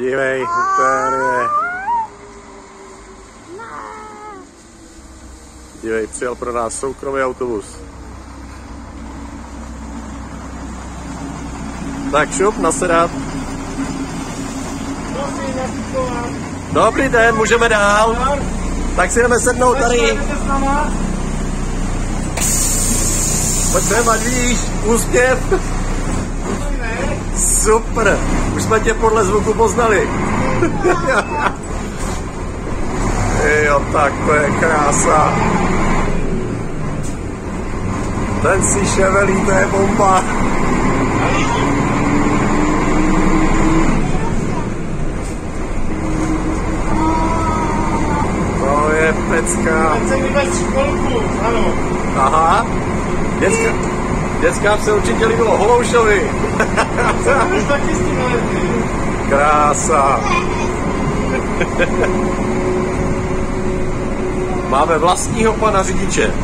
Dívej, ten je... Dívej, přijel pro nás soukromý autobus. Tak šup, nasedat. Dobrý den, můžeme dál. Tak si jdeme sednout tady. Pojď sem, ať vidíš, úspěv. Super, už jsme tě podle zvuku poznali. jo, tak to je krása. Ten si ševelí, to je bomba. To je pecka. Teď se školku, ano. Aha. Děcka, děcka se určitě líbilo Holoušovi. Krása. Máme vlastního pana řidiče.